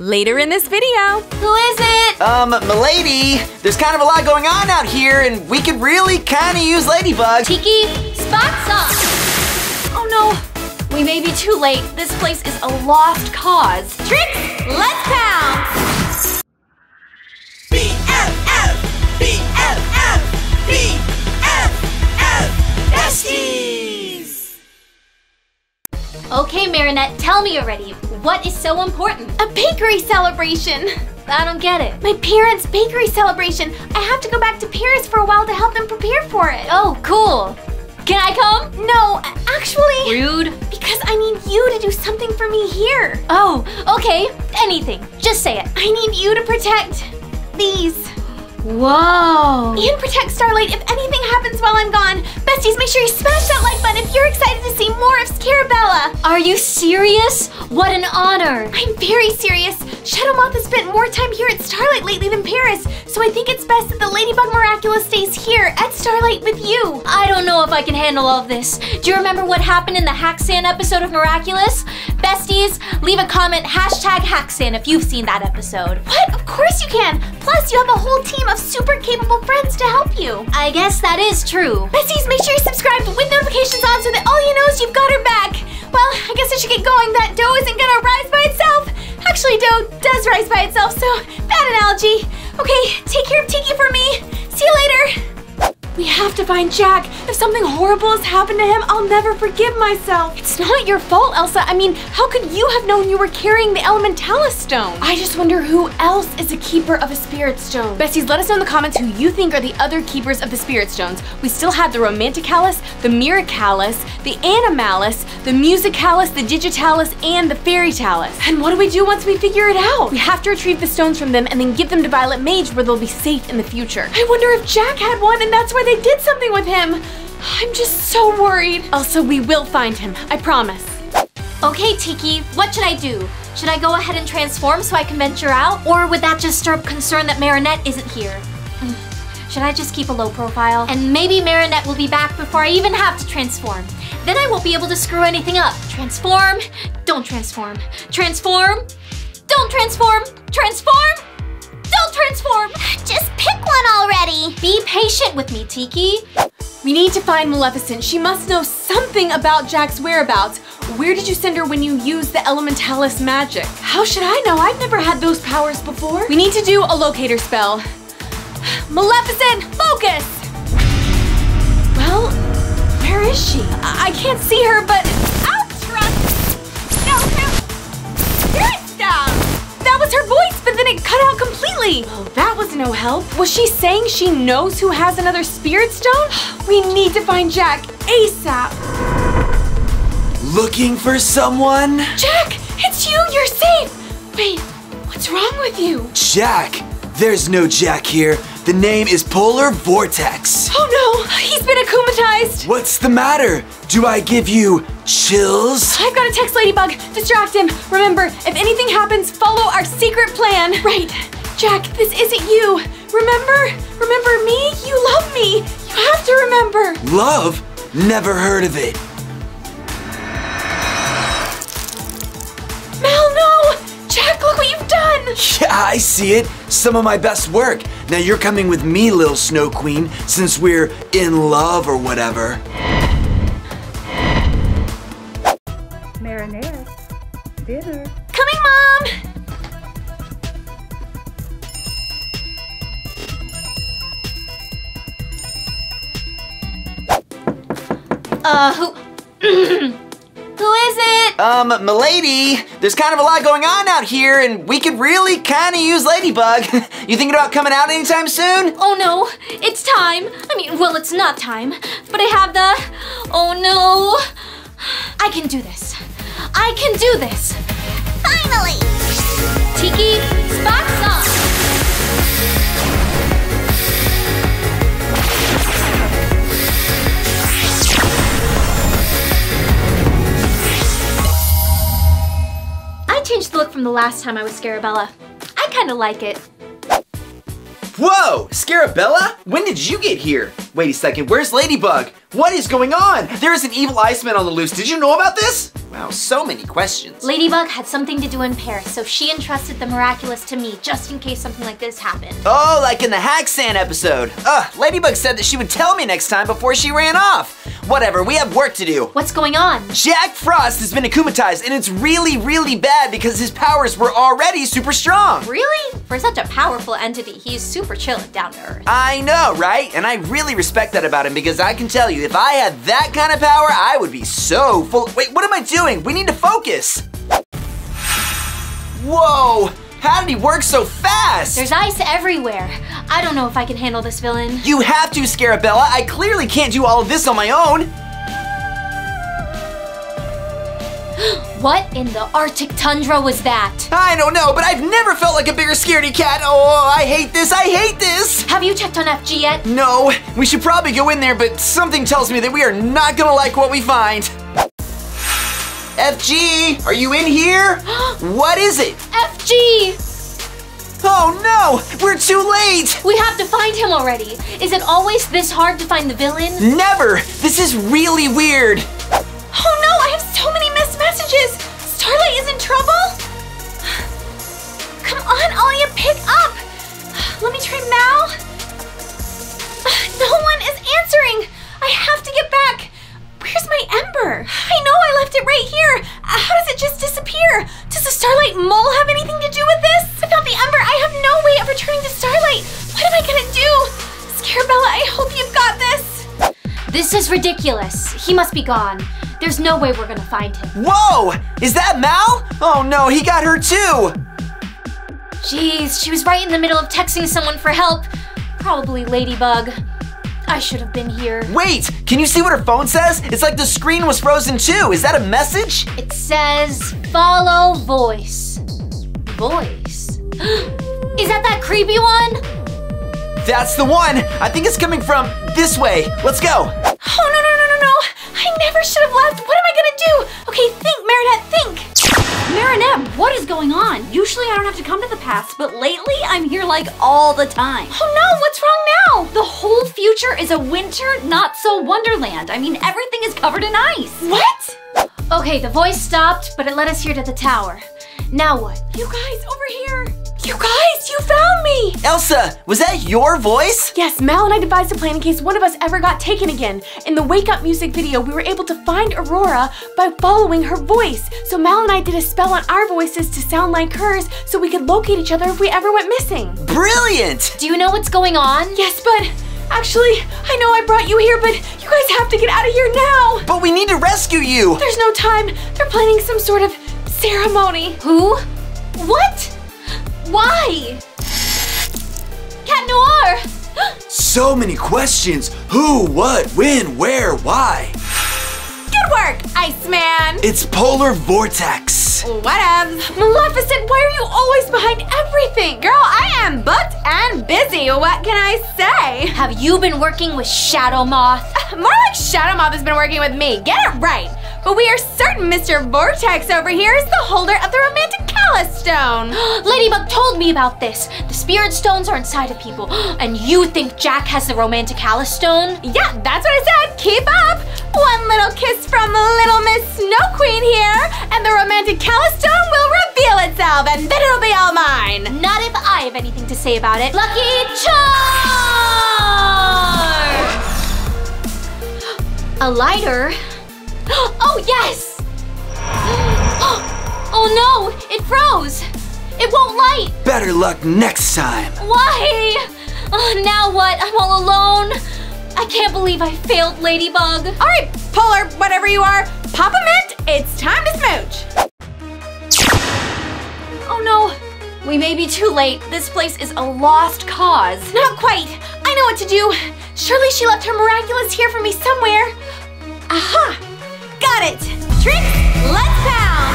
Later in this video. Who is it? Um, milady, there's kind of a lot going on out here, and we could really kind of use Ladybug. Tikki, spots up. Oh no, we may be too late. This place is a lost cause. Trixx, let's pounce. BFF, BFF, BFF, besties. Okay, Marinette, tell me already. What is so important? A bakery celebration! I don't get it. My parents' bakery celebration. I have to go back to Paris for a while to help them prepare for it. Oh, cool. Can I come? No, actually, Rude. because I need you to do something for me here. Oh, okay. Anything. Just say it. I need you to protect these. Whoa. And protect Starlight if anything happens while I'm gone. Besties, make sure you smash that like button if you're excited to see more of Scarabella. Are you serious? What an honor. I'm very serious. Shadow Moth has spent more time here at Starlight lately than Paris, so I think it's best that the Ladybug Miraculous stays here at Starlight with you. I don't know if I can handle all of this. Do you remember what happened in the Hack-San episode of Miraculous? Besties, leave a comment hashtag Hack-San if you've seen that episode. What? Of course you can. Plus, you have a whole team of super capable friends to help you. I guess that is true. Besties, make sure you subscribe with notifications on so that all you know is you've got her back. Well, I guess I should get going. That dough isn't gonna rise by itself. Actually, dough does rise by itself, so bad analogy. Okay, take care of Tikki for me. See you later. We have to find Jack. If something horrible has happened to him, I'll never forgive myself. It's not your fault, Elsa. I mean, how could you have known you were carrying the Elementalis stone? I just wonder who else is a keeper of a spirit stone. Besties, let us know in the comments who you think are the other keepers of the spirit stones. We still have the Romanticalis, the Miracalis, the Animalis, the Musicalis, the Digitalis, and the Fairytalis. And what do we do once we figure it out? We have to retrieve the stones from them and then give them to Violet Mage where they'll be safe in the future. I wonder if Jack had one and that's why they did something with him. I'm just so worried. Also, we will find him. I promise. Okay, Tikki, what should I do? Should I go ahead and transform so I can venture out? Or would that just stir up concern that Marinette isn't here? Should I just keep a low profile? And maybe Marinette will be back before I even have to transform. Then I won't be able to screw anything up. Transform, don't transform. Transform, don't transform. Transform, transform. Just pick one already. Be patient with me, Tikki. We need to find Maleficent. She must know something about Jack's whereabouts. Where did you send her when you used the Elementalis magic? How should I know? I've never had those powers before. We need to do a locator spell. Maleficent, focus! Well, where is she? I, I can't see her, but. Cut out completely. Oh, that was no help. Was she saying she knows who has another spirit stone? We need to find Jack ASAP. Looking for someone? Jack, it's you. You're safe. Wait, what's wrong with you? Jack! There's no Jack here. The name is Polar Vortex. Oh no, he's been akumatized. What's the matter? Do I give you chills? I've got to text Ladybug. Distract him. Remember, if anything happens, follow our secret plan. Right. Jack, this isn't you. Remember? Remember me? You love me. You have to remember. Love? Never heard of it. Mel, no! Jack, look what you've done! Yeah, I see it. Some of my best work. Now you're coming with me, little Snow Queen, since we're in love or whatever. Uh, who? Who is it? Um, milady, there's kind of a lot going on out here, and we could really kind of use Ladybug. you thinking about coming out anytime soon? Oh no, it's time. I mean, well, it's not time, but I have the. Oh no. I can do this. I can do this. Finally! From the last time I was Scarabella. I kind of like it. Whoa! Scarabella? When did you get here? Wait a second, where's Ladybug? What is going on? There is an evil Iceman on the loose. Did you know about this? Wow, so many questions. Ladybug had something to do in Paris, so she entrusted the miraculous to me just in case something like this happened. Oh, like in the Hack-San episode. Ugh, Ladybug said that she would tell me next time before she ran off. Whatever, we have work to do. What's going on? Jack Frost has been akumatized, and it's really, really bad because his powers were already super strong. Really? For such a powerful entity, he's super chill and down to earth. I know, right? And I really respect that about him because I can tell you, if I had that kind of power, I would be so full. Wait, what am I doing? We need to focus. Whoa! How did he work so fast? There's ice everywhere. I don't know if I can handle this villain. You have to, Scarabella. I clearly can't do all of this on my own. What in the Arctic tundra was that? I don't know, but I've never felt like a bigger scaredy cat. Oh, I hate this. I hate this. Have you checked on FG yet? No, we should probably go in there, but something tells me that we are not gonna like what we find. FG, are you in here? what is it? FG! Oh no, we're too late. We have to find him already. Is it always this hard to find the villain? Never. This is really weird. Oh no, I have so many missed messages! Starlight is in trouble? Come on, Alya, pick up! Let me try Mal. No one is answering! I have to get back! Where's my ember? Left it right here! Uh, how does it just disappear? Does the Starlight Mole have anything to do with this? Without the ember, I have no way of returning to Starlight! What am I gonna do? Scarabella, I hope you've got this! This is ridiculous. He must be gone. There's no way we're gonna find him. Whoa, is that Mal? Oh no, he got her too. Jeez, she was right in the middle of texting someone for help. Probably Ladybug. I should have been here. Wait, can you see what her phone says? It's like the screen was frozen too. Is that a message? It says follow voice. Voice. Is that that creepy one? That's the one. I think it's coming from this way. Let's go. Oh, no, no, no, no, no! I never should have left! What am I gonna do? Okay, think, Marinette, think! Marinette, what is going on? Usually I don't have to come to the past, but lately I'm here like all the time. Oh no, what's wrong now? The whole future is a winter, not so wonderland. I mean, everything is covered in ice. What? Okay, the voice stopped, but it led us here to the tower. Now what? You guys, over here! You guys, you found me! Elsa, was that your voice? Yes, Mal and I devised a plan in case one of us ever got taken again. In the Wake Up music video, we were able to find Aurora by following her voice. So Mal and I did a spell on our voices to sound like hers so we could locate each other if we ever went missing. Brilliant! Do you know what's going on? Yes, but actually, I know I brought you here, but you guys have to get out of here now. But we need to rescue you! There's no time. They're planning some sort of ceremony. Who? What? Why? Cat Noir! So many questions. Who, what, when, where, why? Good work, Iceman! It's Polar Vortex. Whatevs. Maleficent, why are you always behind everything? Girl, I am booked and busy. What can I say? Have you been working with Shadow Moth? Uh, more like Shadow Moth has been working with me. Get it right. But we are certain Mr. Vortex over here is the holder of the Romanticalis Stone. Ladybug told me about this. The spirit stones are inside of people. And you think Jack has the Romanticalis stone? Yeah, that's what I said. Keep up. One little kiss from Little Miss Snow Queen here, and the Romanticalis Stone will reveal itself, and then it'll be all mine. Not if I have anything to say about it. Lucky charm! A lighter? Oh, yes! Oh no, it froze! It won't light! Better luck next time. Why? Oh, now what? I'm all alone. I can't believe I failed Ladybug. All right, Polar, whatever you are, Papa Mint, it's time to smooch. Oh no, we may be too late. This place is a lost cause. Not quite. I know what to do. Surely she left her miraculous here for me somewhere. Aha! Got it! Trixx, let's pound!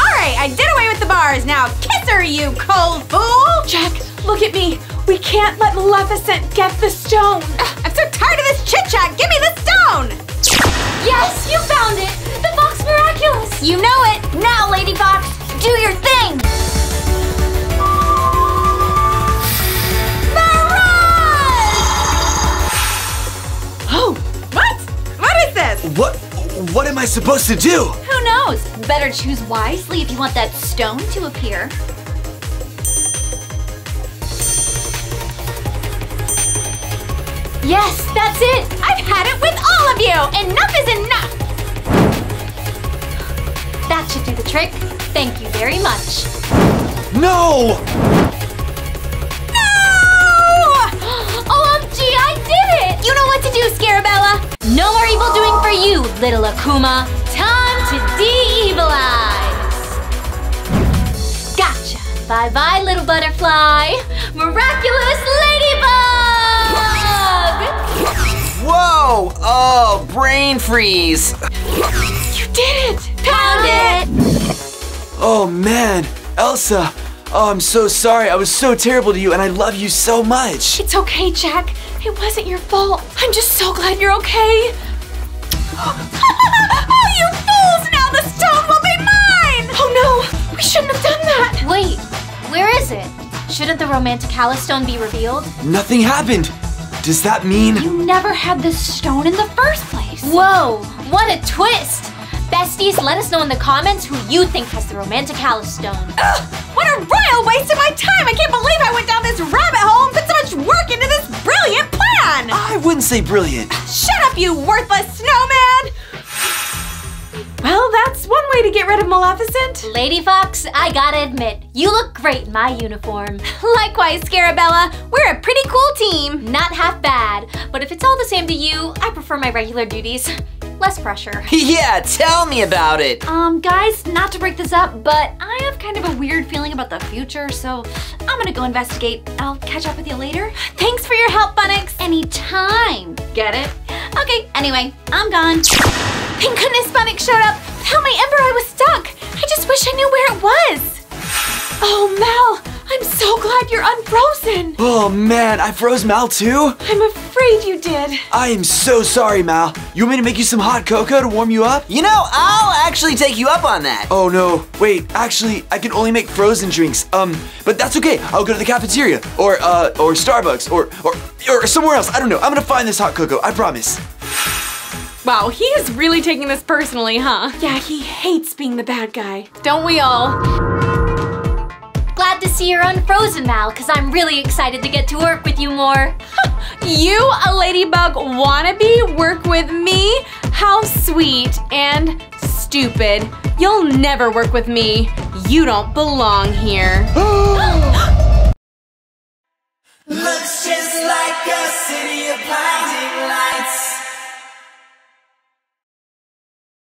Alright, I did away with the bars. Now kiss her, you cold fool! Jack, look at me. We can't let Maleficent get the stone. Ugh, I'm so tired of this chit-chat. Give me the stone! Yes, you found it! The Fox Miraculous! You know it! Now, Lady Fox, do your What? Am I supposed to do? Who knows? Better choose wisely if you want that stone to appear. Yes, that's it! I've had it with all of you! Enough is enough! That should do the trick. Thank you very much. No! No! OMG, I did it! You know what to do, Scarabella! No more evil doing for you, little Akuma. Time to de-evilize! Gotcha! Bye-bye, little butterfly! Miraculous ladybug! Whoa! Oh, brain freeze! You did it! Found it! Oh man, Elsa! Oh, I'm so sorry. I was so terrible to you, and I love you so much. It's okay, Jack. It wasn't your fault. I'm just so glad you're okay. oh, you fools! Now the stone will be mine! Oh no! We shouldn't have done that! Wait, where is it? Shouldn't the romantic Stone be revealed? Nothing happened. Does that mean? You never had this stone in the first place. Whoa, what a twist! Besties, let us know in the comments who you think has the romantic Stone. Ugh, what a royal waste of my time! I can't believe I went down this say brilliant. Shut up, you worthless snowman! Well, that's one way to get rid of Maleficent. Lady Fox, I gotta admit, you look great in my uniform. Likewise, Scarabella. We're a pretty cool team. Not half bad, but if it's all the same to you, I prefer my regular duties. Less pressure. yeah, tell me about it. Um, guys, not to break this up, but I have kind of a weird feeling about the future, so I'm gonna go investigate. I'll catch up with you later. Thanks for your help, Bunnix. Anytime. Get it? Okay, anyway, I'm gone. Thank goodness Bunnix showed up. Without my ember, I was stuck. I just wish I knew where it was. Oh, Mal, I'm so glad you're unfrozen. Oh man, I froze Mal too? I'm afraid you did. I am so sorry, Mal. You want me to make you some hot cocoa to warm you up? You know, I'll actually take you up on that. Oh no, wait, actually, I can only make frozen drinks. Um, but that's okay. I'll go to the cafeteria or uh or Starbucks or or or somewhere else. I don't know. I'm gonna find this hot cocoa. I promise. Wow, he is really taking this personally, huh? Yeah, he hates being the bad guy. Don't we all? Glad to see you're unfrozen, Mal, because I'm really excited to get to work with you more. you, a ladybug wannabe, work with me? How sweet and stupid. You'll never work with me. You don't belong here. Looks just like a city of blinding